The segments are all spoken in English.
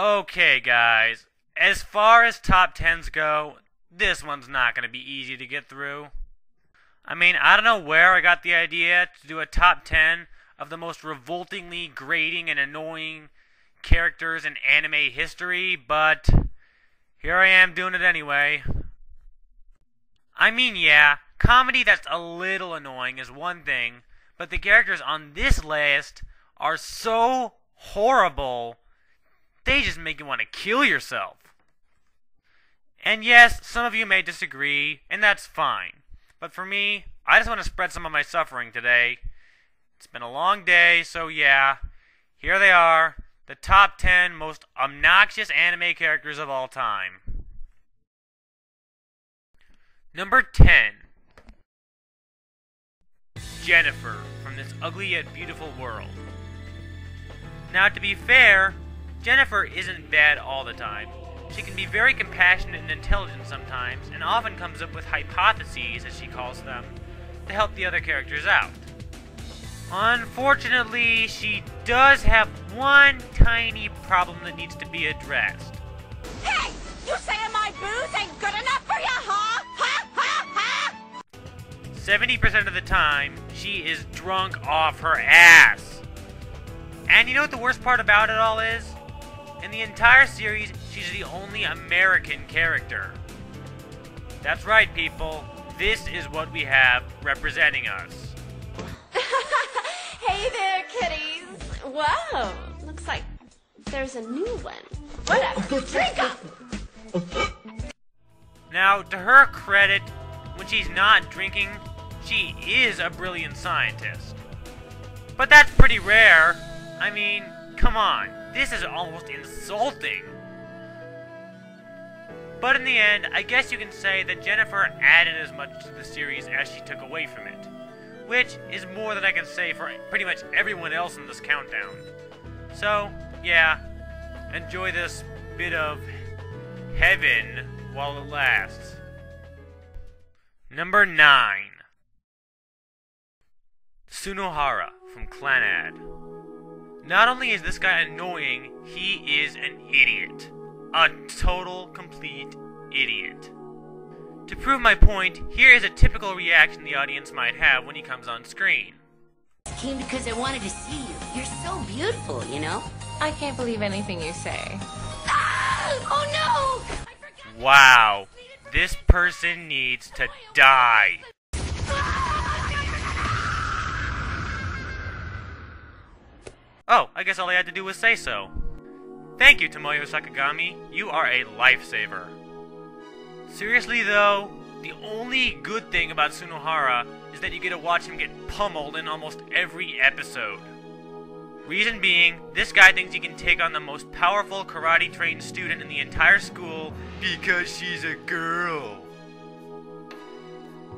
Okay, guys. As far as top 10s go, this one's not going to be easy to get through. I mean, I don't know where I got the idea to do a top 10 of the most revoltingly grating and annoying characters in anime history, but here I am doing it anyway. I mean, yeah, comedy that's a little annoying is one thing, but the characters on this list are so horrible, they just make you want to kill yourself. And yes, some of you may disagree, and that's fine. But for me, I just want to spread some of my suffering today. It's been a long day, so yeah, here they are the top 10 most obnoxious anime characters of all time. Number 10 Jennifer from this ugly yet beautiful world. Now, to be fair, Jennifer isn't bad all the time. She can be very compassionate and intelligent sometimes, and often comes up with hypotheses, as she calls them, to help the other characters out. Unfortunately, she does have one tiny problem that needs to be addressed. Hey! You saying my booze ain't good enough for you, huh? Ha ha ha! 70% of the time, she is drunk off her ass. And you know what the worst part about it all is? In the entire series, she's the only American character. That's right, people. This is what we have representing us. hey there, kitties. Whoa, looks like there's a new one. Whatever, drink up! Now, to her credit, when she's not drinking, she is a brilliant scientist. But that's pretty rare. I mean, come on, this is almost insulting. But in the end, I guess you can say that Jennifer added as much to the series as she took away from it. Which is more than I can say for pretty much everyone else in this countdown. So, yeah, enjoy this bit of heaven while it lasts. Number 9 Sunohara from Clannad. Not only is this guy annoying, he is an idiot. A total, complete idiot. To prove my point, here is a typical reaction the audience might have when he comes on screen. Came because I wanted to see you. You're so beautiful, you know? I can't believe anything you say. Ah! Oh no! I Wow, this person needs to die. Oh, I guess all I had to do was say so. Thank you, Tomoyo Sakagami. You are a lifesaver. Seriously, though, the only good thing about Sunohara is that you get to watch him get pummeled in almost every episode. Reason being, this guy thinks he can take on the most powerful karate trained student in the entire school because she's a girl.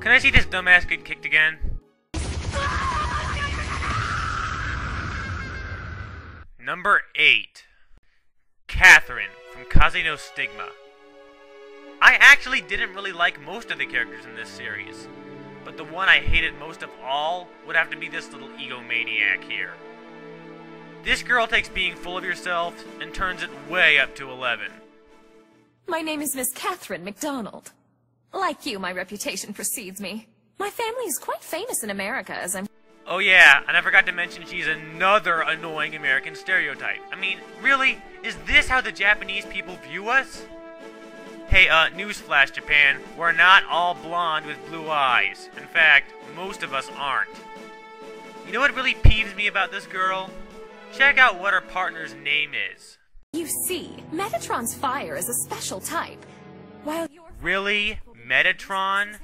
Can I see this dumbass get kicked again? Number 8 Catherine from Kaze no Stigma. I actually didn't really like most of the characters in this series, but the one I hated most of all would have to be this little egomaniac here. This girl takes being full of yourself and turns it way up to 11. My name is Miss Catherine McDonald. Like you, my reputation precedes me. My family is quite famous in America, as I'm Oh yeah, and I forgot to mention she's another annoying American stereotype. I mean, really? Is this how the Japanese people view us? Hey, uh, newsflash, Japan. We're not all blonde with blue eyes. In fact, most of us aren't. You know what really peeves me about this girl? Check out what her partner's name is. You see, Metatron's fire is a special type. While your Really? Metatron?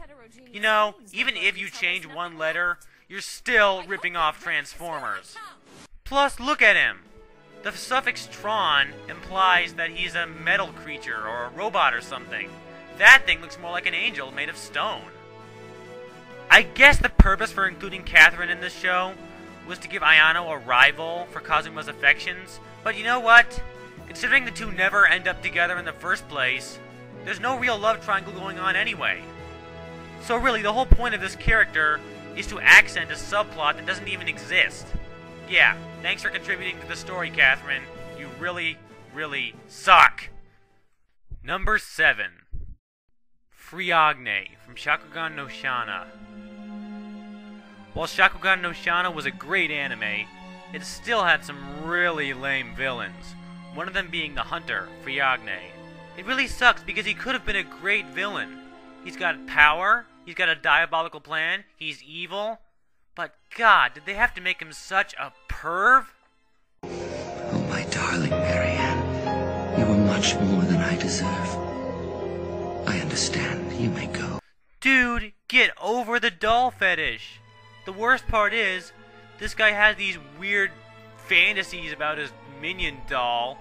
You know, even if you change one letter, you're still ripping off Transformers. Plus, look at him. The suffix Tron implies that he's a metal creature or a robot or something. That thing looks more like an angel made of stone. I guess the purpose for including Catherine in this show was to give Ayano a rival for Kazuma's affections, but you know what? Considering the two never end up together in the first place, there's no real love triangle going on anyway. So really, the whole point of this character is to accent a subplot that doesn't even exist. Yeah, thanks for contributing to the story, Catherine. You really, really suck. Number 7 Friagne from Shakugan no Shana. While Shakugan no Shana was a great anime, it still had some really lame villains, one of them being the hunter, Friagne. It really sucks because he could have been a great villain. He's got power, he's got a diabolical plan, he's evil, but god, did they have to make him such a perv? Oh, my darling Marianne, you are much more than I deserve. I understand. You may go. Dude, get over the doll fetish. The worst part is, this guy has these weird fantasies about his minion doll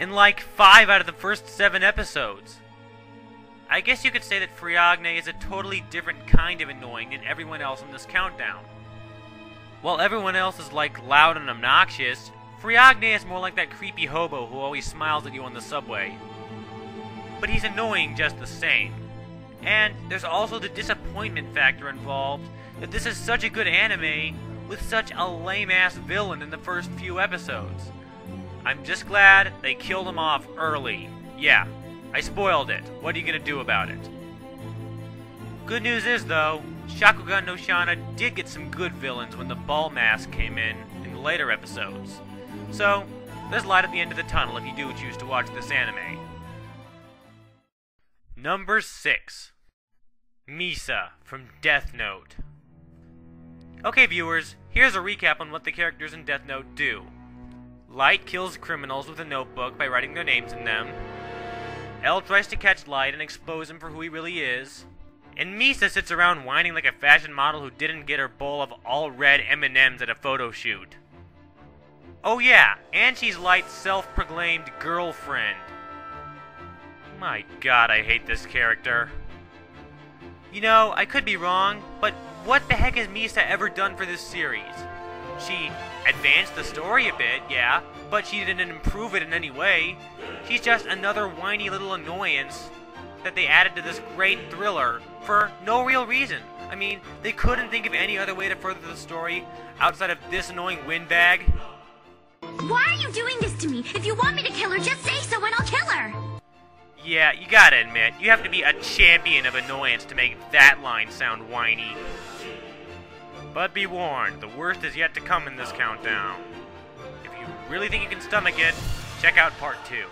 in like five out of the first seven episodes. I guess you could say that Friagne is a totally different kind of annoying than everyone else in this countdown. While everyone else is like loud and obnoxious, Friagne is more like that creepy hobo who always smiles at you on the subway. But he's annoying just the same. And there's also the disappointment factor involved that this is such a good anime with such a lame ass villain in the first few episodes. I'm just glad they killed him off early. Yeah, I spoiled it. What are you gonna do about it? Good news is, though, Shakugan no Shana did get some good villains when the Bal Masqué came in in the later episodes. So, there's light at the end of the tunnel if you do choose to watch this anime. Number 6 Misa from Death Note. Okay, viewers, here's a recap on what the characters in Death Note do. Light kills criminals with a notebook by writing their names in them. L tries to catch Light and expose him for who he really is. And Misa sits around whining like a fashion model who didn't get her bowl of all red M&Ms at a photo shoot. Oh yeah, and she's Light's self-proclaimed girlfriend. My god, I hate this character. You know, I could be wrong, but what the heck has Misa ever done for this series? She advanced the story a bit, yeah, but she didn't improve it in any way. She's just another whiny little annoyance that they added to this great thriller for no real reason. I mean, they couldn't think of any other way to further the story outside of this annoying windbag. Why are you doing this to me? If you want me to kill her, just say so and I'll kill her. Yeah, you gotta admit, you have to be a champion of annoyance to make that line sound whiny. But be warned, the worst is yet to come in this countdown. If you really think you can stomach it, check out part 2.